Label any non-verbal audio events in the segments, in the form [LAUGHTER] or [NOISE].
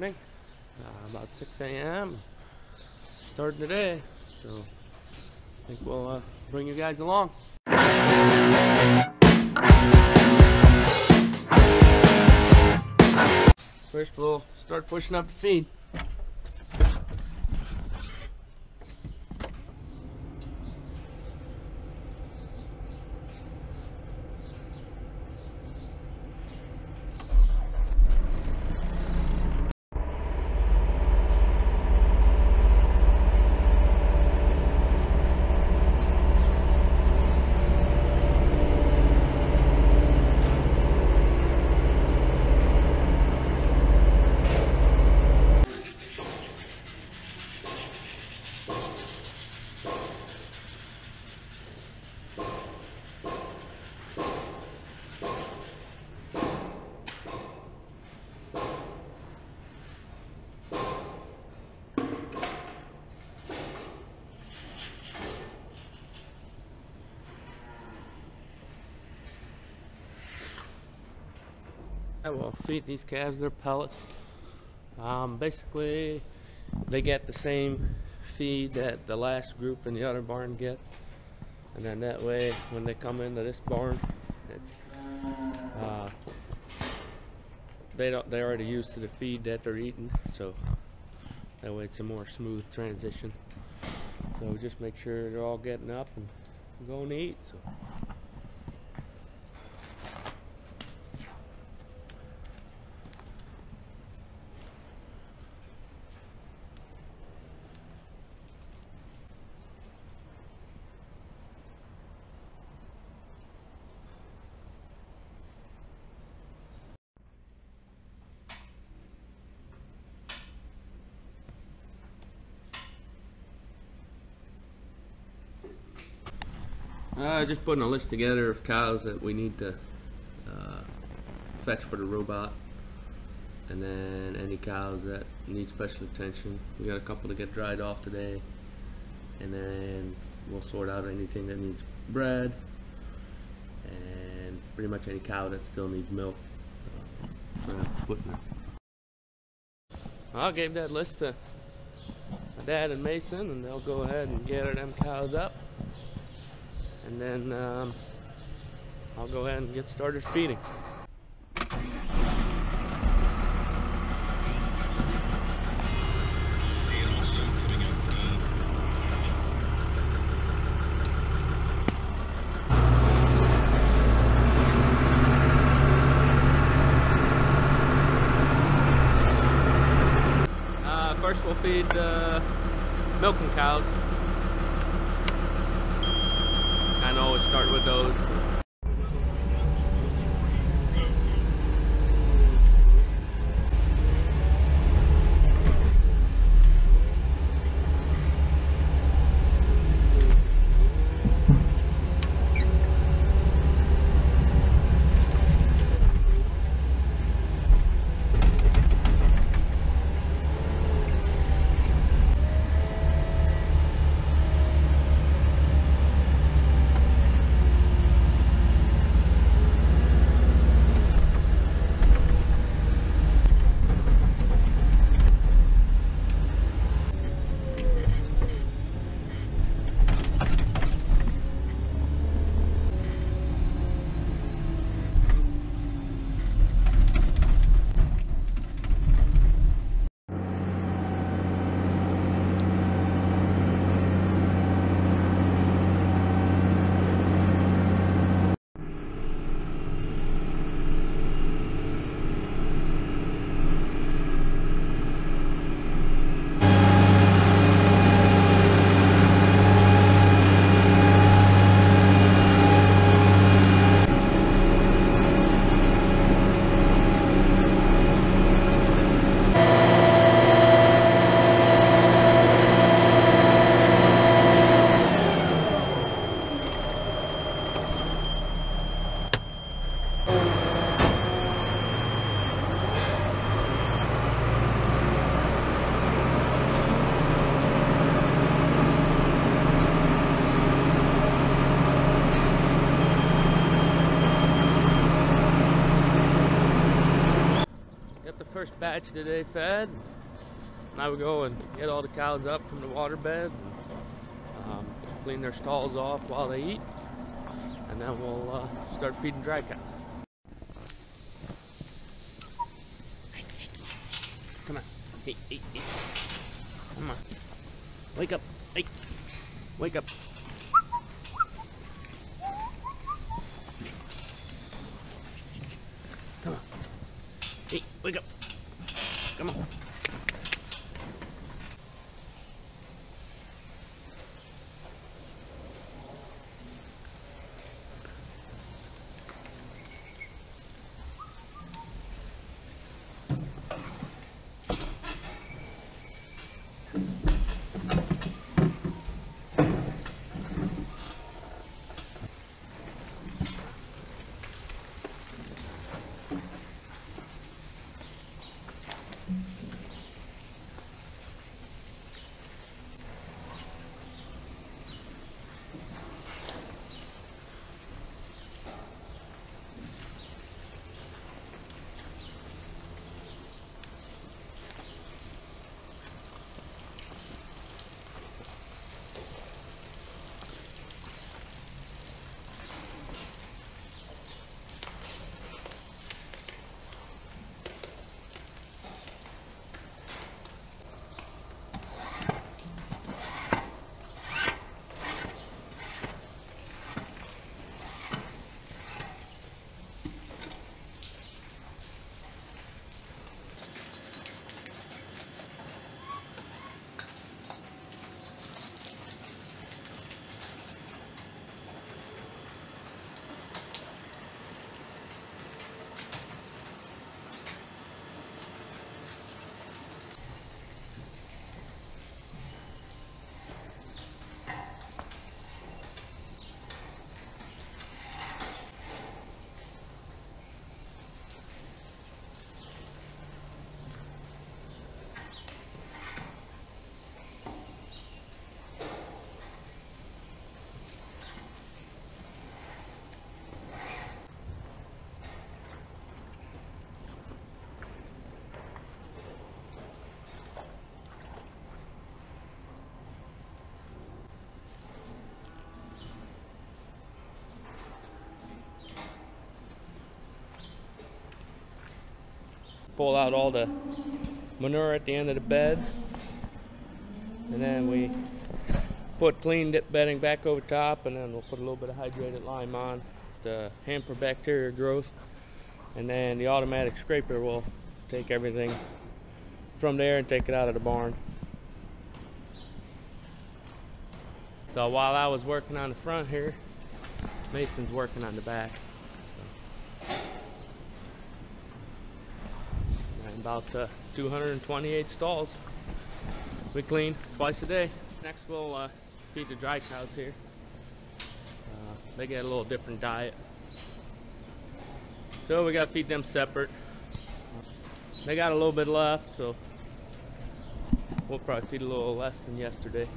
morning, uh, about 6 a.m. Starting today, so I think we'll uh, bring you guys along. First, we'll start pushing up the feed. I will feed these calves their pellets. Um, basically, they get the same feed that the last group in the other barn gets, and then that way, when they come into this barn, it's uh, they don't they're already used to the feed that they're eating, so that way it's a more smooth transition. So just make sure they're all getting up and going to eat. So. Uh, just putting a list together of cows that we need to uh, fetch for the robot, and then any cows that need special attention. We got a couple to get dried off today, and then we'll sort out anything that needs bred. And pretty much any cow that still needs milk. I gave that list to my dad and Mason, and they'll go ahead and gather them cows up and then um, I'll go ahead and get started feeding. Uh, first we'll feed uh, milking cows first batch today fed. Now we go and get all the cows up from the water beds and um, clean their stalls off while they eat. And then we'll uh, start feeding dry cows. Come on. Hey, hey, hey. Come on. Wake up. Hey. Wake up. Come on. Hey, wake up. Come on. Pull out all the manure at the end of the bed. And then we put clean dip bedding back over top and then we'll put a little bit of hydrated lime on to hamper bacteria growth. And then the automatic scraper will take everything from there and take it out of the barn. So while I was working on the front here, Mason's working on the back. About uh, 228 stalls. We clean twice a day. Next we'll uh, feed the dry cows here. Uh, they get a little different diet. So we gotta feed them separate. They got a little bit left, so we'll probably feed a little less than yesterday.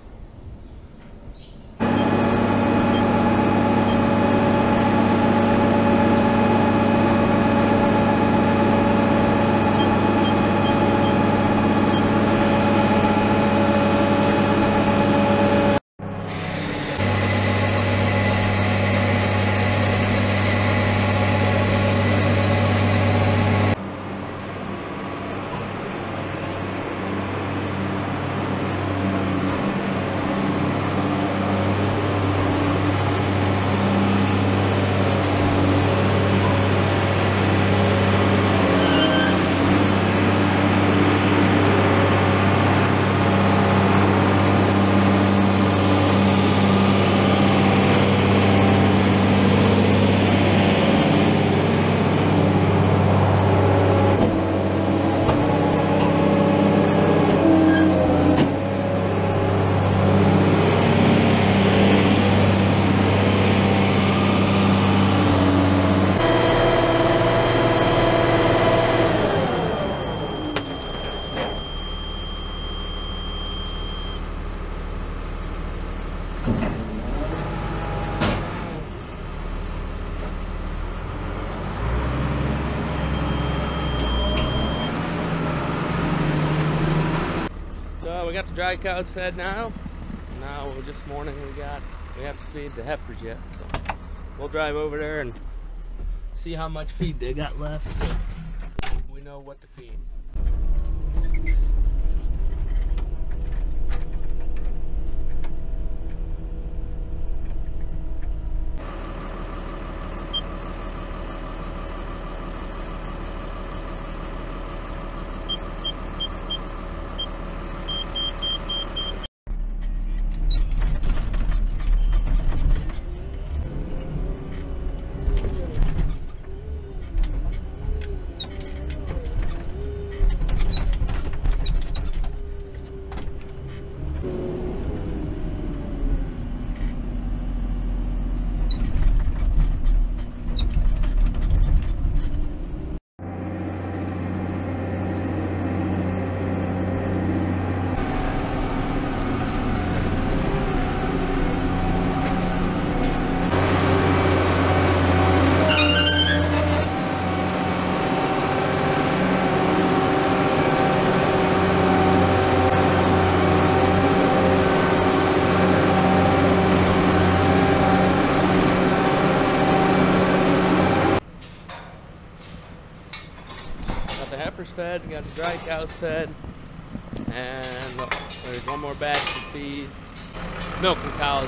Dry cows fed now. Now, just morning we got, we have to feed the heifers yet. So we'll drive over there and see how much feed they got left so we know what to feed. Got fed, got the dry cows fed, and there's one more batch to feed. Milking cows,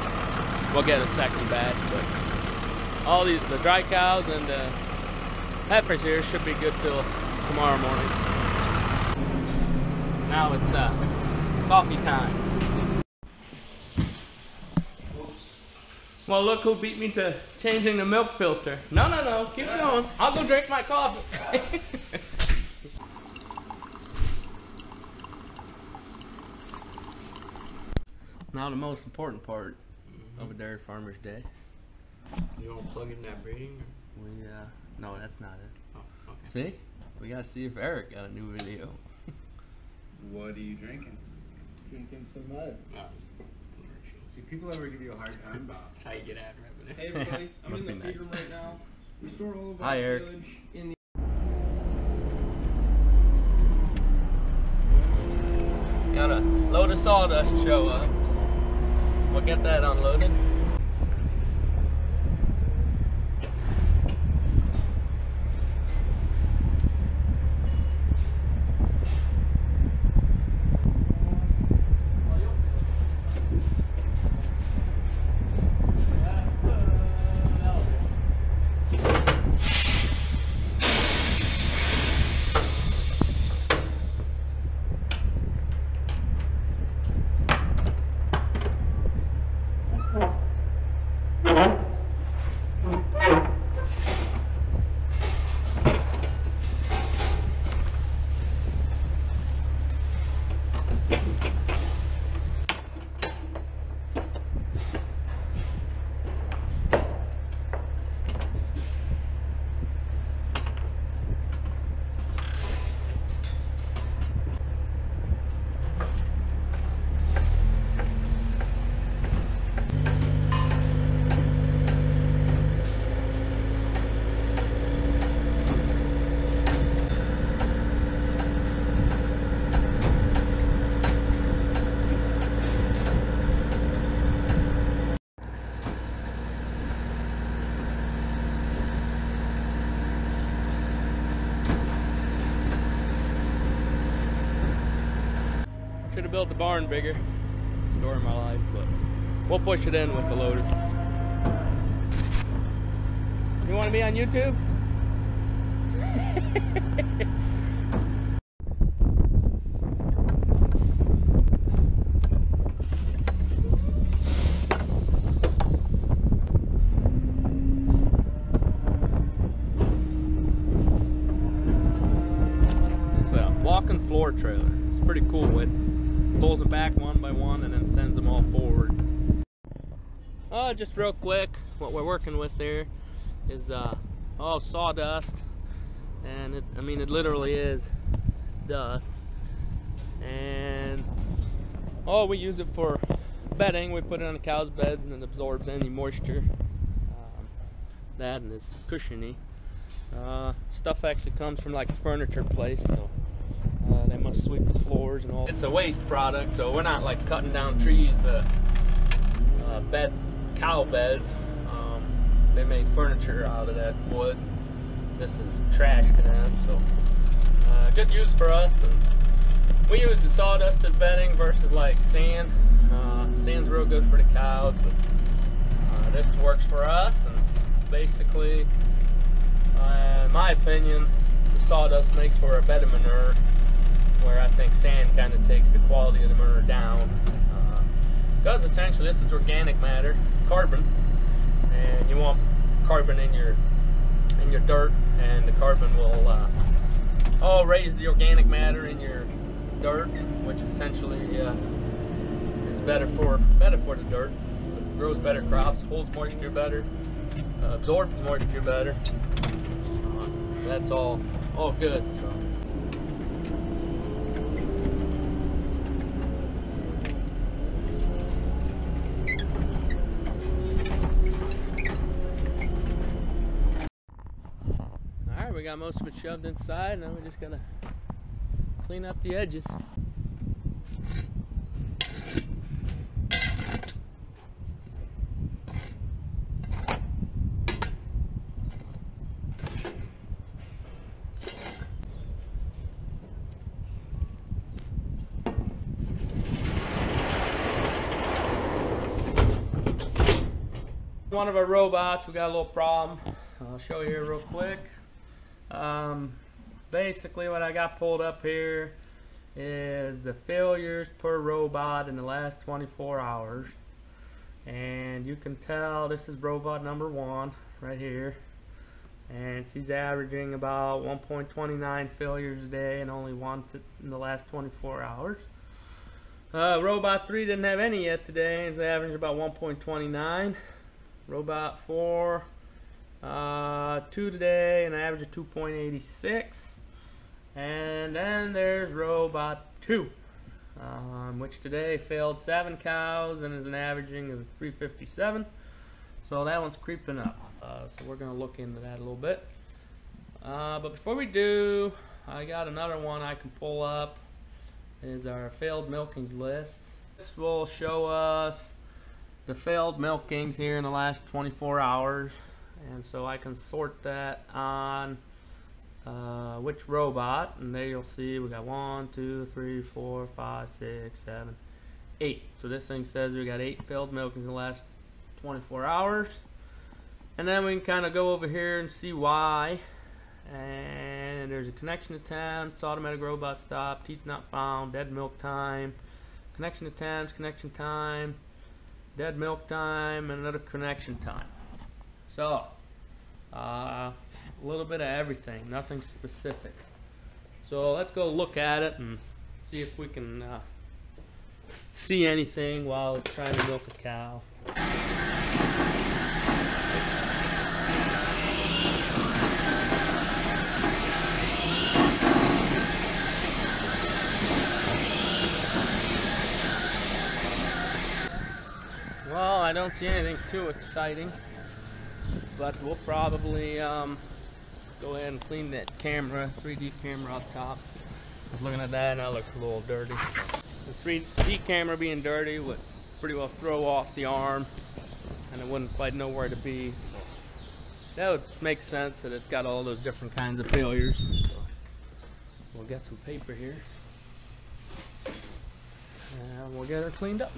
we'll get a second batch, but all these, the dry cows and the heifers here should be good till tomorrow morning. Now it's uh, coffee time. Well, look who beat me to changing the milk filter. No, no, no, keep it going. I'll go drink my coffee. [LAUGHS] now the most important part of a dairy farmer's day. You want to plug in that breeding? We uh, no, that's not it. Oh, okay. See, we gotta see if Eric got a new video. What are you drinking? Drinking some mud. Oh. Do people ever give you a hard time about? That's how you get ad revenue. Hey everybody, [LAUGHS] I'm Must in the be feed nice. room right now. Restore Olive Hi, Eric. Village in the Got a load of sawdust show up. We'll get that unloaded. Should have built the barn bigger. Story of my life, but we'll push it in with the loader. You want to be on YouTube? [LAUGHS] It's a walking floor trailer. It's pretty cool. It pulls them back one by one and then sends them all forward. Uh, just real quick, what we're working with there is uh, all sawdust, and it, I mean it literally is dust. And oh, we use it for bedding. We put it on the cow's beds and it absorbs any moisture. Um, that and it's cushiony. Uh, stuff actually comes from like a furniture place, so uh, they must sweep the floors and all. It's a waste product, so we're not like cutting down trees to uh, bed cow beds. Um, they make furniture out of that wood. This is trash to them, so uh, good use for us. And we use the sawdust as bedding versus like sand. Uh, sand's real good for the cows, but uh, this works for us. And basically, uh, in my opinion, the sawdust makes for a better manure, where I think sand kind of takes the quality of the manure down. Because essentially, this is organic matter, carbon, and you want carbon in your in your dirt, and the carbon will uh, all raise the organic matter in your dirt, which essentially uh, is better for better for the dirt. grows better crops, holds moisture better, uh, absorbs moisture better. That's all all good. So. Alright, we got most of it shoved inside, now we're just gonna clean up the edges. One of our robots, we got a little problem. I'll show you real quick. Um, basically, what I got pulled up here is the failures per robot in the last 24 hours. And you can tell this is robot number one right here. And she's averaging about 1.29 failures a day and only one in the last 24 hours. Uh, robot 3 didn't have any yet today. and It's averaging about 1.29. Robot 4 uh, two today, an average of 2.86. And then there's robot two, um, which today failed seven cows and is an averaging of 357. So that one's creeping up. Uh, so we're going to look into that a little bit. Uh, but before we do, I got another one I can pull up. Is our failed milkings list. This will show us the failed milkings here in the last 24 hours and so I can sort that on uh, which robot and there you'll see we got one two three four five six seven eight. So this thing says we got eight failed milkings in the last 24 hours. And then we can kind of go over here and see why. And there's a connection attempts automatic robot stop teats not found dead milk time. Connection attempts connection time dead milk time and another connection time. So a little bit of everything nothing specific. So let's go look at it and see if we can uh, see anything while trying to milk a cow. Well, I don't see anything too exciting, but we'll probably um, go ahead and clean that camera, 3D camera up top. I was looking at that and that looks a little dirty. The 3D camera being dirty would pretty well throw off the arm and it wouldn't quite know where to be. That would make sense that it's got all those different kinds of failures. So we'll get some paper here and we'll get her cleaned up.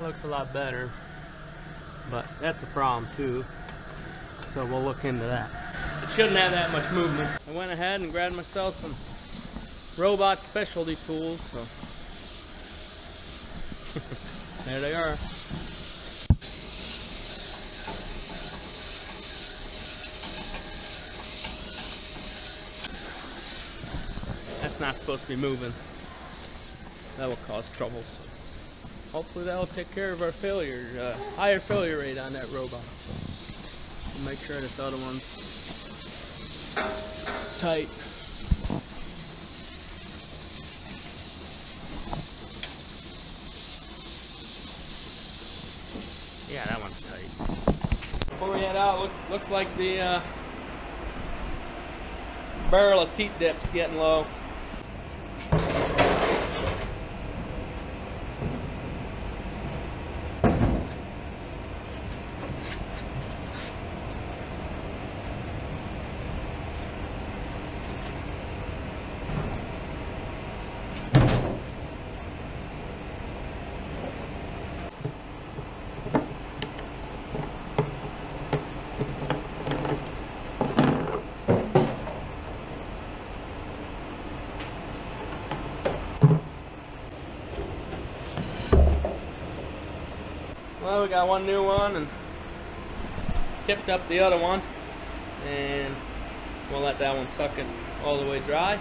Looks a lot better, but that's a problem too. So we'll look into that. It shouldn't have that much movement. I went ahead and grabbed myself some robot specialty tools. So [LAUGHS] there they are. That's not supposed to be moving. That will cause troubles. Hopefully that will take care of our failure, uh, higher failure rate on that robot. Make sure this other one's tight. Yeah, that one's tight. Before we head out. Look, looks like the uh, barrel of teat dip's getting low. Well, we got one new one and tipped up the other one, and we'll let that one suck it all the way dry.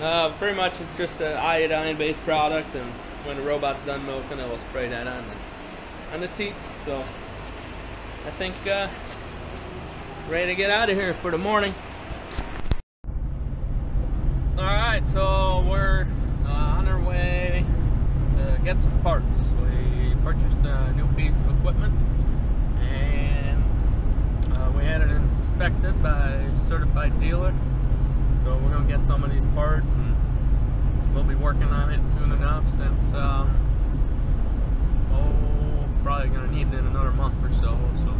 Uh, pretty much it's just an iodine-based product, and when the robot's done milking, it will spray that on the, on the teats. So I think uh, ready to get out of here for the morning. All right, so we're uh, on our way to get some parts. Purchased a new piece of equipment and uh, we had it inspected by a certified dealer. So we're gonna get some of these parts and we'll be working on it soon enough since um, oh probably gonna need it in another month or so. So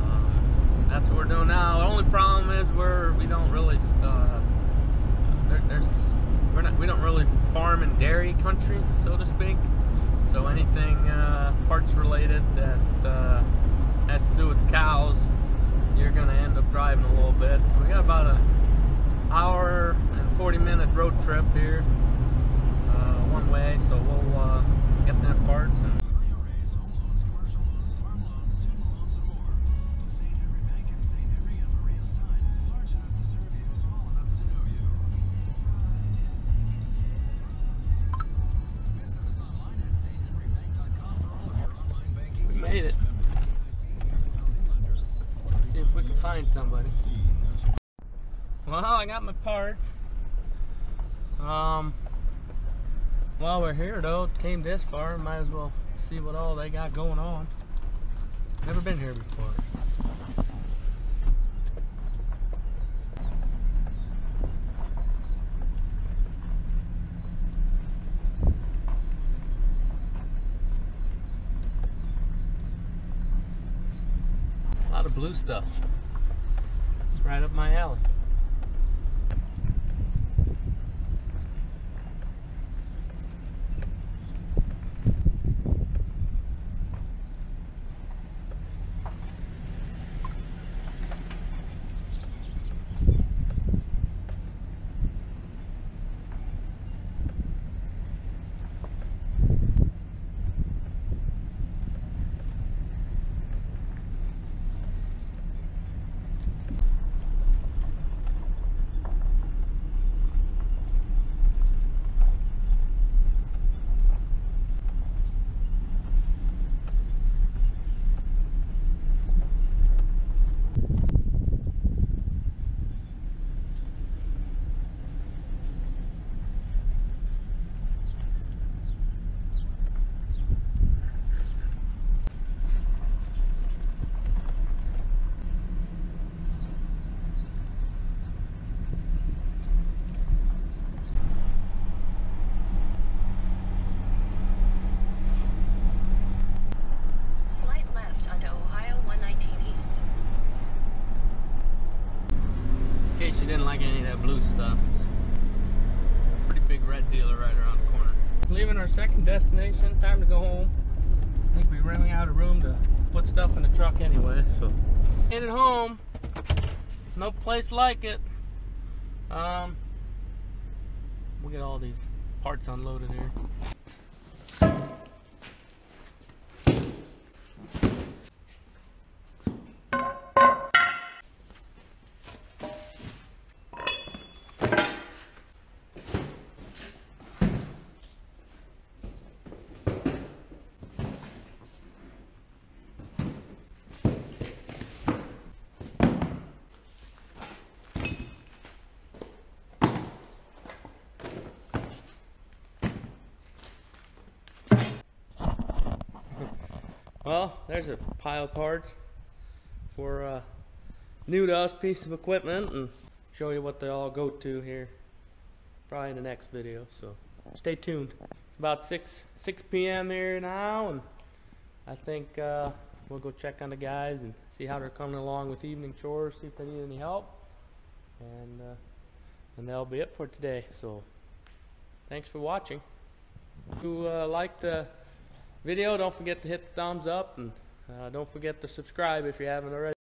um, that's what we're doing now. The only problem is we're we don't really uh, there, there's we're not we don't really farm in dairy country so to speak. So anything uh, parts related that uh, has to do with cows, you're gonna end up driving a little bit. So we got about a hour and 40 minute road trip here, uh, one way. So we'll uh, get them parts find somebody. Well, I got my parts. Um, while we're here though, came this far, might as well see what all they got going on. Never been here before. A lot of blue stuff. Right up my alley. Slight left onto Ohio 119 East. In case you didn't like any of that blue stuff. Pretty big red dealer right around the corner. Leaving our second destination, time to go home. I think we ran out of room to put stuff in the truck anyway, so. Headed home. No place like it. Um, we'll get all these parts unloaded here. Well, there's a pile of parts. for a new to us piece of equipment and show you what they all go to here probably in the next video. So stay tuned. It's about 6 6 p.m. here now, and I think uh, we'll go check on the guys and see how they're coming along with evening chores, see if they need any help, and uh, and that'll be it for today. So thanks for watching. If you uh, like the video, don't forget to hit the thumbs up, and uh, don't forget to subscribe if you haven't already.